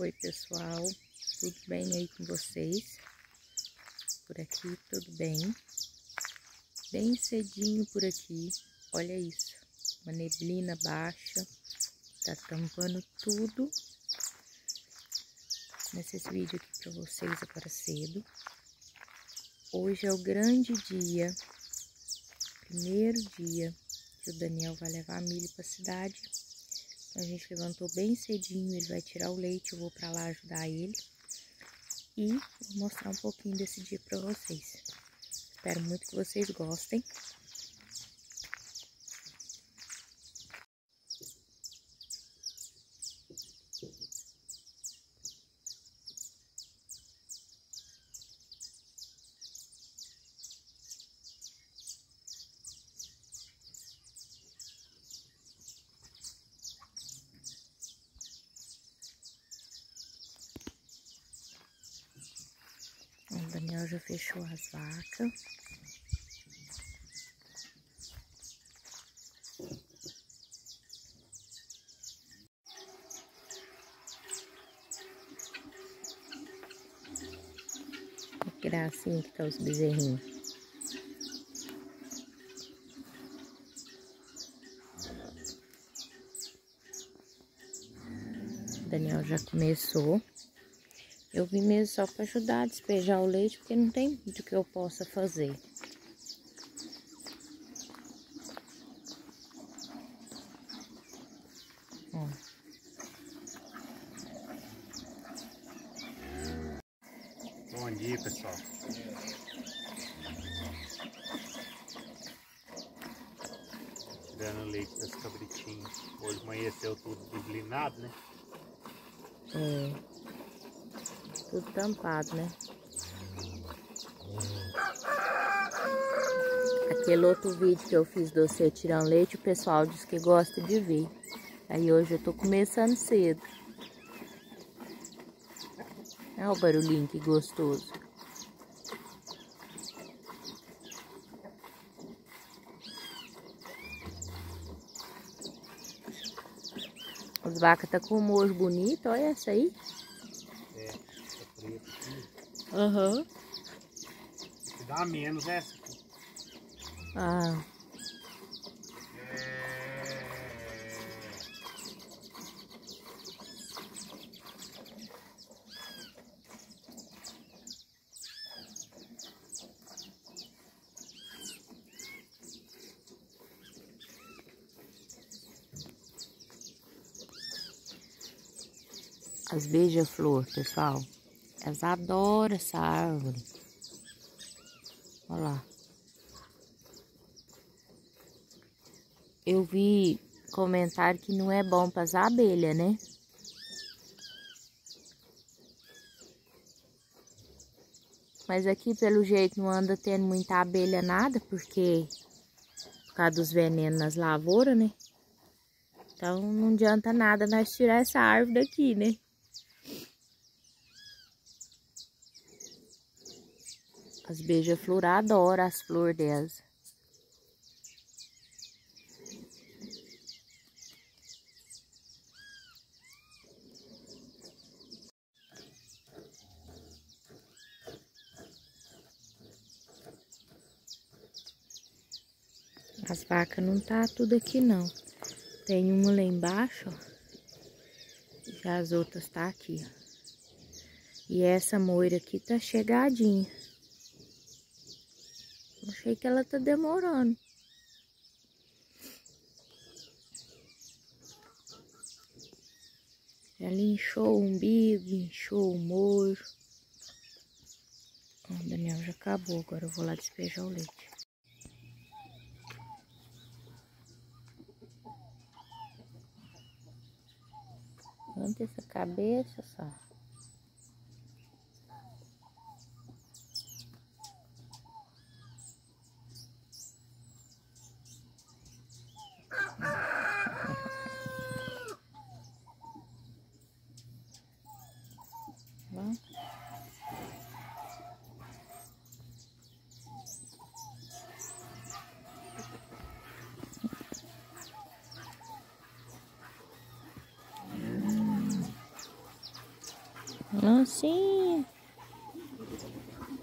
Oi pessoal, tudo bem aí com vocês? Por aqui tudo bem. Bem cedinho por aqui, olha isso, uma neblina baixa, tá tampando tudo. Nesse vídeo aqui para vocês agora cedo. Hoje é o grande dia, primeiro dia que o Daniel vai levar milho para a cidade a gente levantou bem cedinho, ele vai tirar o leite, eu vou para lá ajudar ele. E vou mostrar um pouquinho desse dia para vocês. Espero muito que vocês gostem. O Fechou as vacas. Que gracinha que tá os bezerrinhos. Daniel já começou. Eu vim mesmo só para ajudar a despejar o leite, porque não tem muito que eu possa fazer. Ó. Bom dia, pessoal. Dando leite das cabritinhas. Hoje amanheceu tudo deslinado, né? É. Tudo tampado, né? Aquele outro vídeo que eu fiz de você tirando leite, o pessoal diz que gosta de ver. Aí hoje eu tô começando cedo. Olha o barulhinho que gostoso. As vacas tá com um mojo bonito, olha essa aí. É, tá preto aqui. Aham. Uhum. Dá menos aqui. Ah. As beija-flor, pessoal. Elas adoram essa árvore. Olha lá. Eu vi comentário que não é bom para as abelhas, né? Mas aqui, pelo jeito, não anda tendo muita abelha nada, porque... Por causa dos venenos nas lavouras, né? Então, não adianta nada nós tirar essa árvore daqui, né? As beija-flor adoram as flores delas. As vacas não tá tudo aqui não. Tem uma lá embaixo, ó. Já as outras tá aqui, ó. E essa moira aqui tá chegadinha. Achei que ela tá demorando. Ela inchou o umbigo, inchou o mojo. O Daniel já acabou, agora eu vou lá despejar o leite. Levanta essa cabeça, só. Lancinha.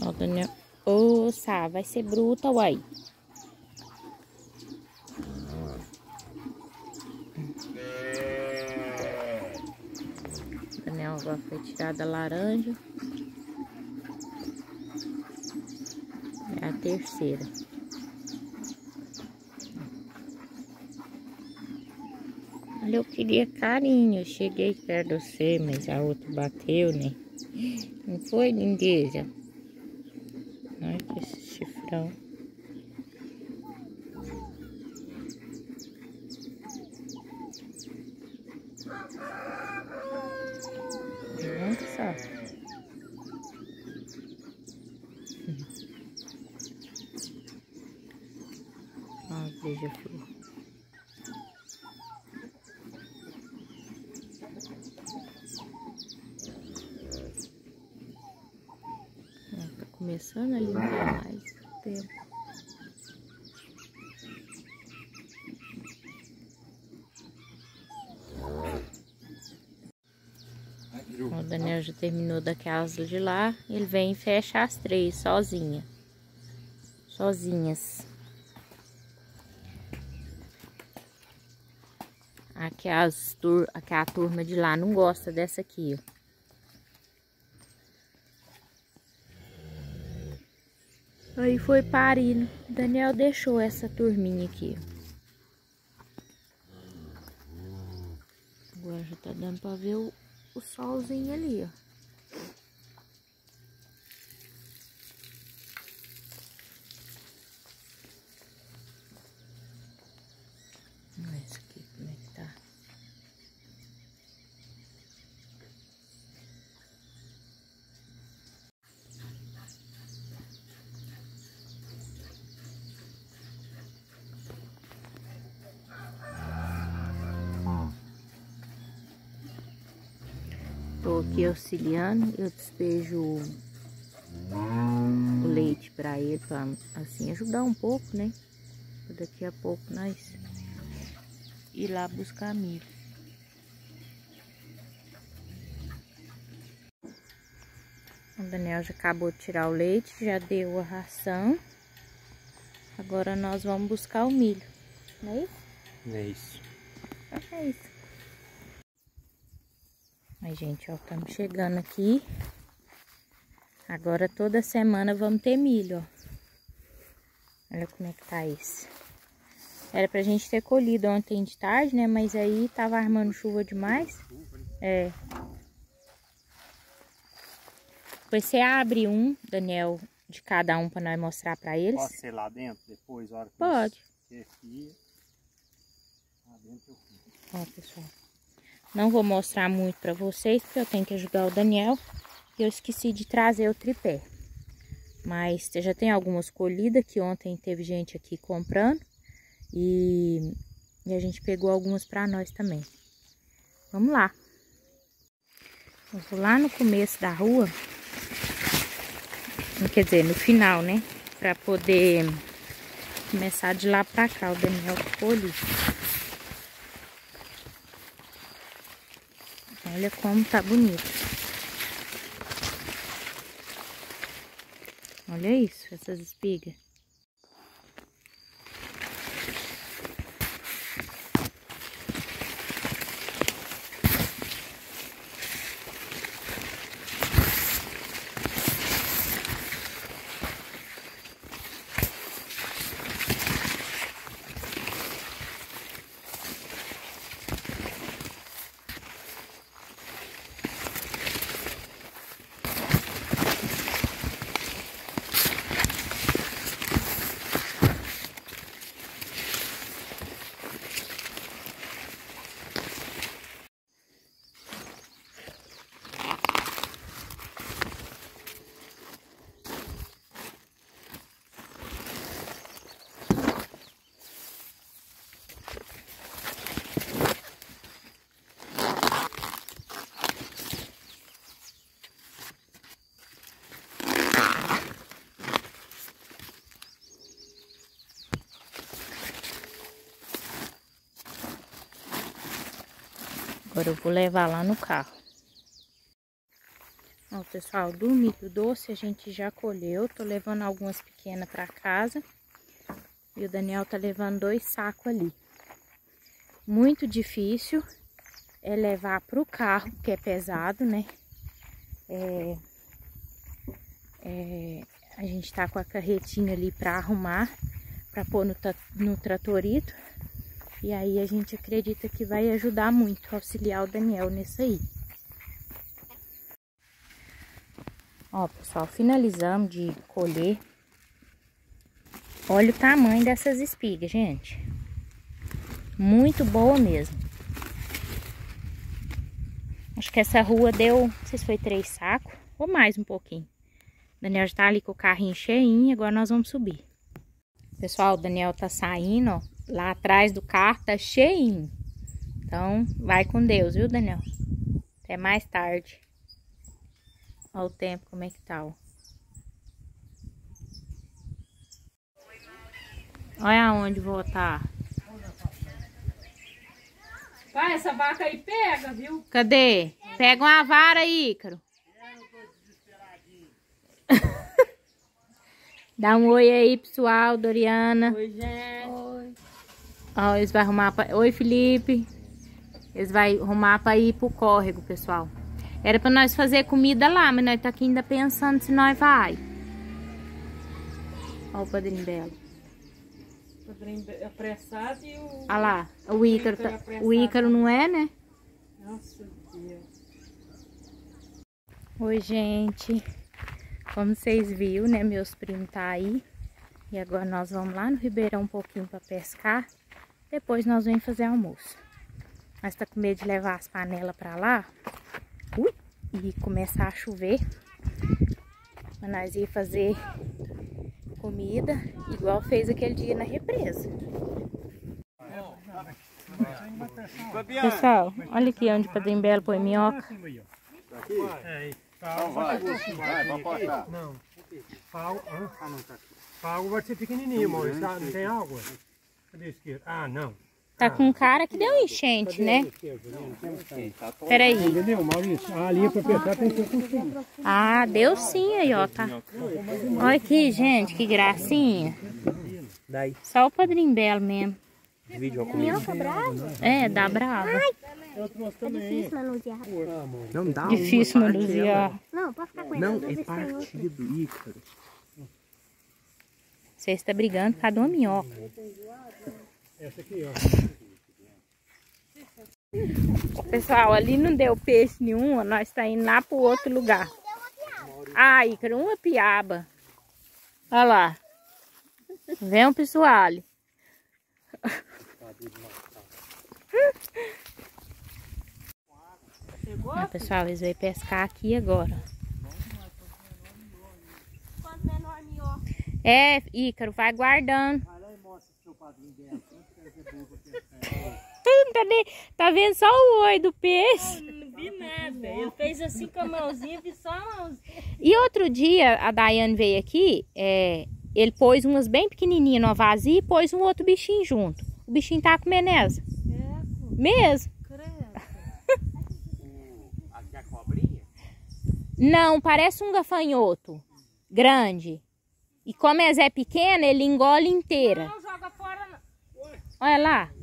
Ó, Daniel. Sá, vai ser bruta, uai. Daniel agora foi tirada a laranja. É a terceira. Eu queria carinho, eu cheguei perto de você, mas a outra bateu, né? Não foi, lindeza? Olha que esse chifrão. Nossa. Ó, beija-flor. Tá mais o tempo. O Daniel já terminou daquelas de lá. Ele vem e fecha as três, sozinha. Sozinhas. Aqui, as aqui a turma de lá não gosta dessa aqui, ó. Aí foi parindo. Daniel deixou essa turminha aqui. Agora já tá dando pra ver o, o solzinho ali, ó. Olha isso aqui, como é que tá. Aqui auxiliando, eu despejo o leite para ele, para assim ajudar um pouco, né? Daqui a pouco nós ir lá buscar milho. O Daniel já acabou de tirar o leite, já deu a ração. Agora nós vamos buscar o milho, não é isso? É isso. É isso. Aí, gente, ó, estamos chegando aqui. Agora toda semana vamos ter milho, ó. Olha como é que tá esse. Era pra gente ter colhido ontem de tarde, né? Mas aí tava armando chuva demais. É. Depois você abre um, Daniel, de cada um pra nós mostrar pra eles. Posso ser lá dentro depois, a hora que Pode. aqui. Lá dentro eu. Ó, pessoal. Não vou mostrar muito pra vocês, porque eu tenho que ajudar o Daniel. E eu esqueci de trazer o tripé. Mas já tem algumas colhidas que ontem teve gente aqui comprando. E, e a gente pegou algumas pra nós também. Vamos lá. Eu vou lá no começo da rua. Quer dizer, no final, né? Pra poder começar de lá pra cá. O Daniel ficou ali. Olha como tá bonito. Olha isso, essas espigas. Agora eu vou levar lá no carro. Ó, pessoal, do milho doce a gente já colheu. Tô levando algumas pequenas pra casa. E o Daniel tá levando dois sacos ali. Muito difícil é levar pro carro, que é pesado, né? É, é, a gente tá com a carretinha ali pra arrumar, pra pôr no, no tratorito. E aí a gente acredita que vai ajudar muito, auxiliar o Daniel nisso aí. Ó, pessoal, finalizamos de colher. Olha o tamanho dessas espigas, gente. Muito boa mesmo. Acho que essa rua deu, não sei se foi três sacos ou mais um pouquinho. O Daniel já tá ali com o carrinho cheinho, agora nós vamos subir. Pessoal, o Daniel tá saindo, ó. Lá atrás do carro tá cheinho. Então, vai com Deus, viu, Daniel? Até mais tarde. Olha o tempo, como é que tá, ó. Olha aonde vou estar. Pai, essa vaca aí pega, viu? Cadê? Pega uma vara aí, Ícaro. Dá um oi aí, pessoal, Doriana. Oi, gente. Ó, eles vão arrumar pra... Oi, Felipe. Eles vão arrumar pra ir pro córrego, pessoal. Era pra nós fazer comida lá, mas nós tá aqui ainda pensando se nós vai. Ó o Padrinho Belo. O padrinho apressado e o... Olha lá, o Ícaro, tá... o Ícaro não é, né? Nossa Deus. Oi, gente. Como vocês viram, né? Meus primos tá aí. E agora nós vamos lá no Ribeirão um pouquinho para pescar. Depois nós vamos fazer almoço. Mas tá com medo de levar as panelas para lá. Ui, e começar a chover. Mas nós ia fazer comida igual fez aquele dia na represa. Pessoal, olha aqui onde o Padrinho Belo põe minhoca. É, Pau vai, vai, vai. Não. Vai ser. Tá? Não tem água? Cadê a esquerda? Ah, não. Tá com cara que deu enchente, né? Peraí. Entendeu, Maurício? A linha pra pescar tem que ser com Ah, deu sim aí, ó, tá? Olha aqui, gente, que gracinha. Daí, Só o Padrinho Belo mesmo. vídeo. É, dá brava. Eu trouxe É também. difícil manusear. Não dá Difícil manusear. Não, pode ficar com ele. Não, é partido, Ícaro. Você está brigando por causa de uma minhoca. Essa aqui, ó. Pessoal, ali não deu peixe nenhum, ó, nós tá indo lá pro outro lugar. Ah, Ícaro, uma piaba. Olha lá. Vem, pessoal. Ah, pessoal, eles vão pescar aqui agora. Melhor. É, Ícaro, vai guardando. Tá, nem- tá vendo só o oi do peixe? Não vi nada. Ele fez assim com a mãozinha, vi só a mãozinha. E outro dia, a Daiane veio aqui, é, ele pôs umas bem pequenininhas no vazio e pôs um outro bichinho junto. O bichinho tá comendo essa. Mesmo? Aqui a cobrinha? Não, parece um gafanhoto. Grande. E como essa é pequena, ele engole inteira. Não joga fora, não. Olha lá.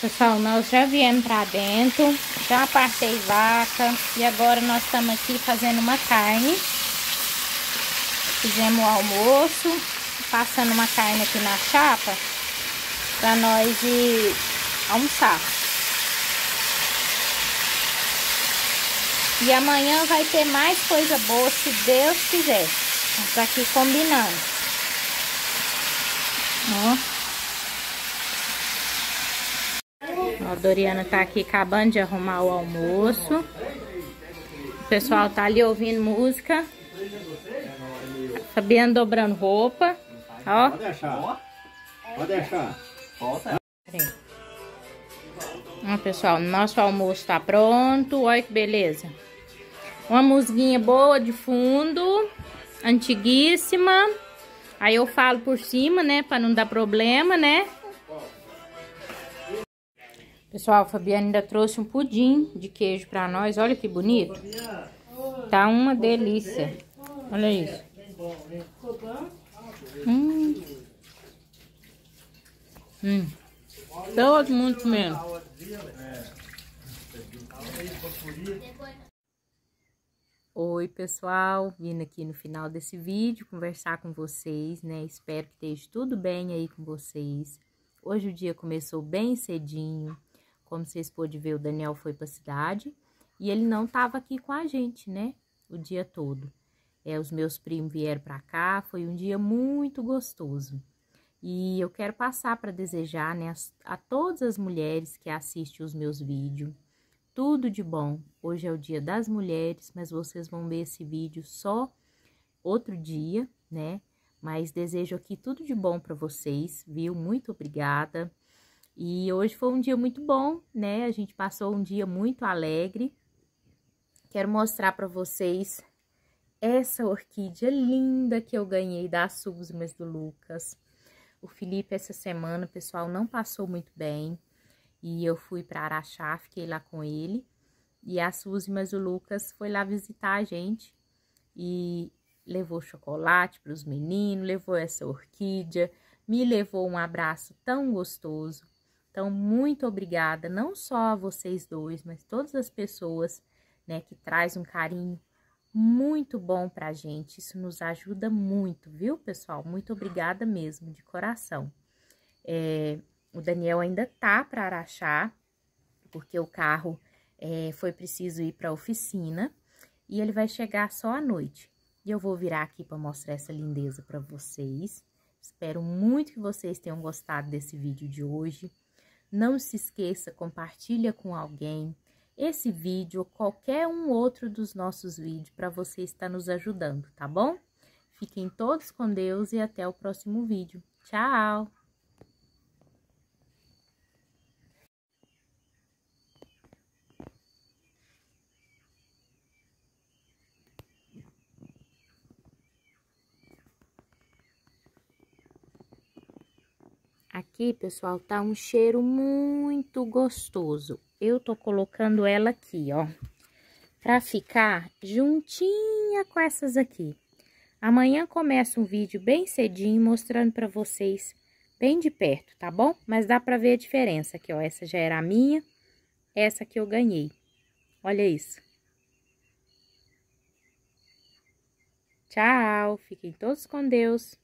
Pessoal, nós já viemos pra dentro, já partei vaca e agora nós estamos aqui fazendo uma carne. Fizemos o almoço, passando uma carne aqui na chapa pra nós ir almoçar. E amanhã vai ter mais coisa boa, se Deus quiser. Tá aqui combinando. Ó. Ó, a Doriana tá aqui acabando de arrumar o almoço. O pessoal tá ali ouvindo música. Fabiano dobrando roupa. Ó. Pode deixar. Pode deixar. Peraí. Ó, pessoal, nosso almoço tá pronto. Olha que beleza. Uma musguinha boa de fundo. Antiguíssima. Aí eu falo por cima, né? Pra não dar problema, né? Pessoal, a Fabiana ainda trouxe um pudim de queijo pra nós. Olha que bonito. Tá uma delícia. Olha isso. Hum. Hum. Todo mundo comendo. Oi, pessoal. Vindo aqui no final desse vídeo conversar com vocês, né? Espero que esteja tudo bem aí com vocês. Hoje o dia começou bem cedinho. Como vocês podem ver, o Daniel foi para a cidade e ele não estava aqui com a gente, né? O dia todo. É, os meus primos vieram para cá, foi um dia muito gostoso. E eu quero passar para desejar né, a, a todas as mulheres que assistem os meus vídeos tudo de bom. Hoje é o dia das mulheres, mas vocês vão ver esse vídeo só outro dia, né? Mas desejo aqui tudo de bom para vocês, viu? Muito obrigada. E hoje foi um dia muito bom, né? A gente passou um dia muito alegre. Quero mostrar para vocês essa orquídea linda que eu ganhei da Suzy, mas do Lucas. O Felipe essa semana, pessoal, não passou muito bem. E eu fui para Araxá, fiquei lá com ele. E a Suzy, mas o Lucas foi lá visitar a gente. E levou chocolate para os meninos, levou essa orquídea, me levou um abraço tão gostoso. Então, muito obrigada, não só a vocês dois, mas todas as pessoas, né, que traz um carinho muito bom pra gente. Isso nos ajuda muito, viu, pessoal? Muito obrigada mesmo, de coração. É, o Daniel ainda tá para Araxá, porque o carro é, foi preciso ir para a oficina e ele vai chegar só à noite. E eu vou virar aqui para mostrar essa lindeza para vocês. Espero muito que vocês tenham gostado desse vídeo de hoje. Não se esqueça, compartilha com alguém esse vídeo ou qualquer um outro dos nossos vídeos para você estar nos ajudando, tá bom? Fiquem todos com Deus e até o próximo vídeo. Tchau! Aqui, pessoal, tá um cheiro muito gostoso. Eu tô colocando ela aqui, ó, pra ficar juntinha com essas aqui. Amanhã começa um vídeo bem cedinho mostrando pra vocês bem de perto, tá bom? Mas dá pra ver a diferença aqui, ó. Essa já era a minha, essa que eu ganhei. Olha isso. Tchau, fiquem todos com Deus.